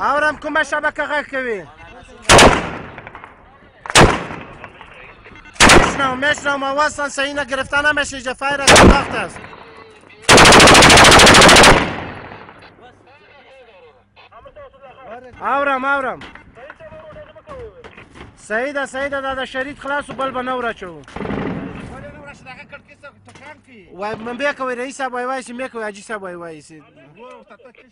اورم کومه شبکه غږ کوي میشنوم میشنوم آوازتان صحیح نه گرفته نمیشه جا فایر از وقت است اورم اورم صحیح ده صحیح ده دا د شریط خلاص بل به نه ورچو وای من بیا کوي رئیس صاحب وای وای چې مې کوي حاجي صاحب وای وای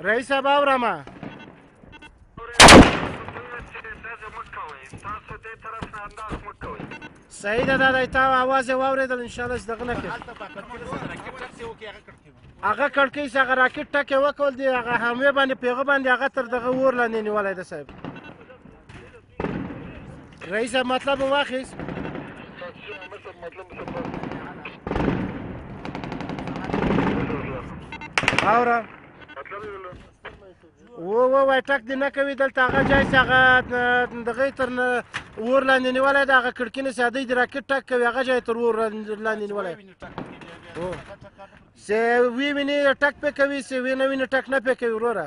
رئیس صاحب اورم صحیح ده دا تا आवाज واورېدل ان شاء الله چې دغه نه کې هغه کړکۍ چې هغه راکټ ټکه وکول دی هغه هموی باندې پیغه باندې هغه تر دغه ور لاندې نیولای ده صاحب رئیس صاحب مطلب مو واخیست اوره و و و ټک دې نه کوي دلته هغه ځای چې هغه دغه تر اور لاندې نیولی د هغه کړکۍ نه سیادۍ د راکټ ټک کوي هغه ځای تر اور لاندې نیولی هو چې وی ویني ټک پې کوي چې وی نه ویني ټک نه پې کوي وروره